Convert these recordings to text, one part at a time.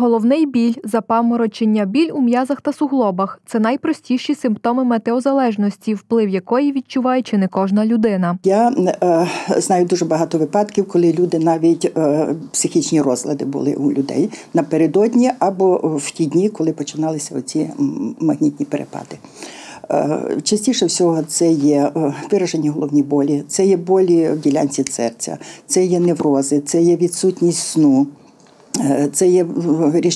Головний біль, запаморочення, біль у м'язах та суглобах це найпростіші симптоми метеозалежності, вплив якої відчуває чи не кожна людина. Я е, знаю дуже багато випадків, коли люди навіть е, психічні розлади були у людей напередодні або в ті дні, коли починалися оці магнітні перепади. Е, Частіше всього це є е, виражені головні болі, це є болі в ділянці серця, це є неврози, це є відсутність сну. Е, Це є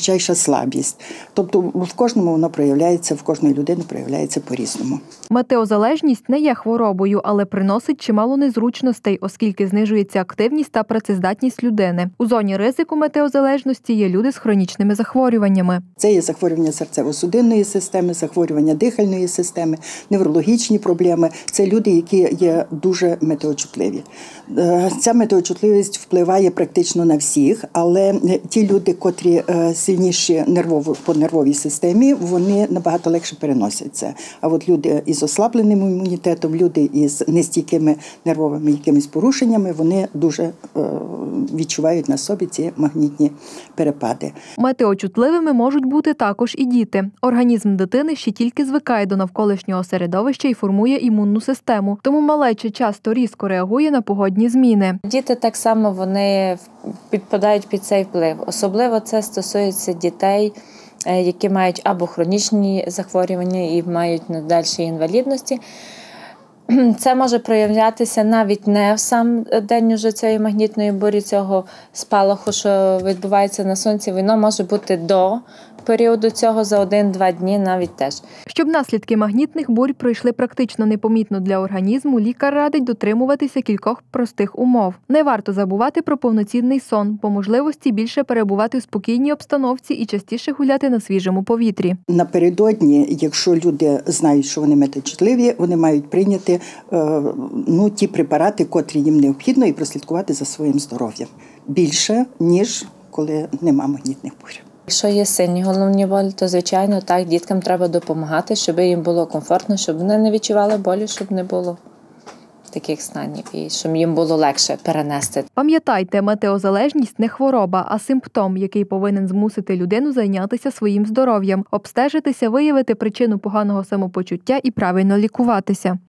е, слабість. Тобто в кожному воно проявляється, в кожної людини проявляється по-різному. Метеозалежність не є хворобою, але приносить чимало незручностей, оскільки знижується активність та працездатність людини. У зоні ризику метеозалежності є люди з хронічними захворюваннями. Це є захворювання серцево-судинної системи, захворювання дихальної системи, неврологічні проблеми. Це люди, які є дуже метеочутливі. Е, Ця метеочутливість впливає практично на всіх, але ті люди, котрі е, сильніші нервово по нервовій системі, вони набагато легше переносять це. А от люди із ослабленим імунітетом, люди із нестійкими нервовими якимись порушеннями, вони дуже е, відчувають на собі ці магнітні перепади. Метеочутливими можуть бути також і діти. Організм дитини ще тільки звикає до навколишнього середовища і формує імунну систему, тому малеча часто різко реагує на погодні зміни. Діти так само вони підпадають під цей вплив. Особливо це стосується дітей, е, які мають або хронічні захворювання і мають надальші інвалідності. Це може проявлятися навіть не в сам день уже цієї магнітної бурі, цього спалаху, що відбувається на сонці. Воно може бути до періоду цього за один-два дні навіть теж. Щоб наслідки магнітних бурь пройшли практично непомітно для організму, лікар радить дотримуватися кількох простих умов. Не варто забувати про повноцінний сон, по можливості більше перебувати в спокійній обстановці і частіше гуляти на свіжому повітрі. Напередодні, якщо люди знають, що вони метачутливі, вони мають прийняти е, ну, ті препарати, котрі їм необхідно, і прослідкувати за своїм здоров'ям більше, ніж коли нема магнітних бурь. Якщо є сильні головні болі, то звичайно так діткам треба допомагати, щоб їм було комфортно, щоб вони не відчували болі, щоб не було таких станів і щоб їм було легше перенести. Пам'ятайте, метеозалежність не хвороба, а симптом, який повинен змусити людину зайнятися своїм здоров'ям, обстежитися, виявити причину поганого самопочуття і правильно лікуватися.